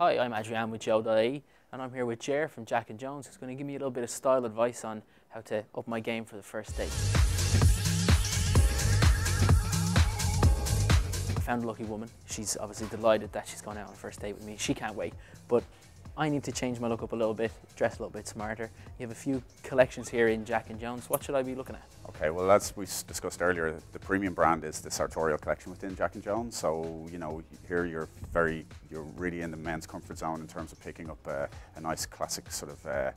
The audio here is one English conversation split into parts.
Hi, I'm Adrian with Joe.ie and I'm here with Jer from Jack and Jones who's going to give me a little bit of style advice on how to up my game for the first date. I found a lucky woman. She's obviously delighted that she's gone out on a first date with me. She can't wait. But I need to change my look up a little bit, dress a little bit smarter. You have a few collections here in Jack and Jones. What should I be looking at? Okay, well as we discussed earlier, the premium brand is the sartorial collection within Jack and Jones. So you know here you're very, you're really in the men's comfort zone in terms of picking up a, a nice classic sort of, uh,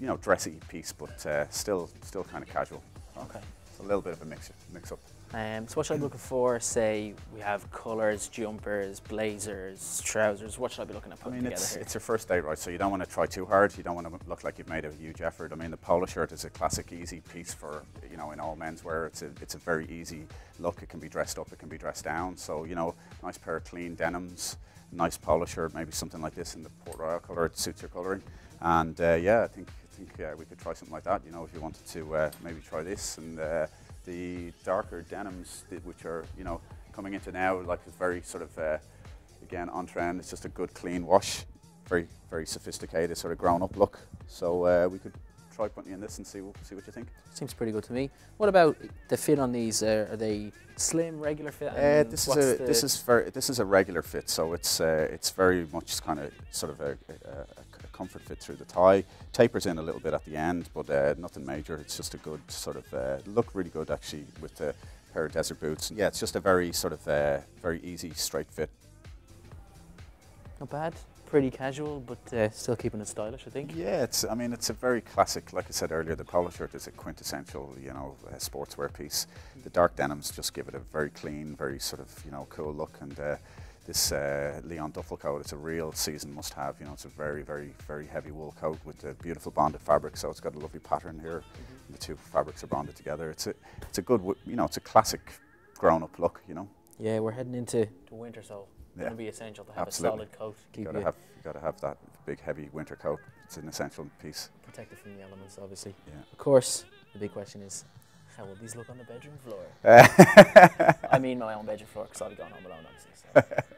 you know, dressy piece, but uh, still, still kind of casual. Okay. It's a little bit of a mix, mix up. Um, so what should I be looking for? Say we have colours, jumpers, blazers, trousers. What should I be looking at I putting mean, together it's, here? it's your first date, right? So you don't want to try too hard. You don't want to look like you've made a huge effort. I mean, the polo shirt is a classic, easy piece for you know in all menswear. It's a it's a very easy look. It can be dressed up. It can be dressed down. So you know, nice pair of clean denims, nice polo shirt, maybe something like this in the Port Royal colour. It suits your colouring. And uh, yeah, I think I think uh, we could try something like that. You know, if you wanted to uh, maybe try this and. Uh, the darker denims, which are you know coming into now, like it's very sort of uh, again on trend. It's just a good clean wash, very very sophisticated sort of grown up look. So uh, we could try putting you in this and see see what you think. Seems pretty good to me. What about the fit on these? Uh, are they slim, regular fit? Uh, this is a the- this is very this is a regular fit, so it's uh, it's very much kind of sort of a, a, a a comfort fit through the tie. Tapers in a little bit at the end, but uh, nothing major. It's just a good sort of uh, look really good actually with the pair of desert boots. Yeah, it's just a very sort of uh, very easy straight fit. not bad. Pretty casual, but uh, still keeping it stylish. I think. Yeah, it's. I mean, it's a very classic. Like I said earlier, the polo shirt is a quintessential, you know, uh, sportswear piece. The dark denims just give it a very clean, very sort of, you know, cool look. And uh, this uh, Leon duffel coat, it's a real season must-have. You know, it's a very, very, very heavy wool coat with a beautiful bonded fabric. So it's got a lovely pattern here. The two fabrics are bonded together. It's a, it's a good, you know, it's a classic grown-up look. You know, Yeah, we're heading into to winter, so Yeah. going to be essential to have Absolutely. a solid coat. you Keep gotta you have, you gotta have that big, heavy winter coat. It's an essential piece. protected from the elements, obviously. Yeah. Of course, the big question is, how will these look on the bedroom floor? I mean, my own bedroom floor, because I'll be going home alone, obviously. So.